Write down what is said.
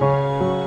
Música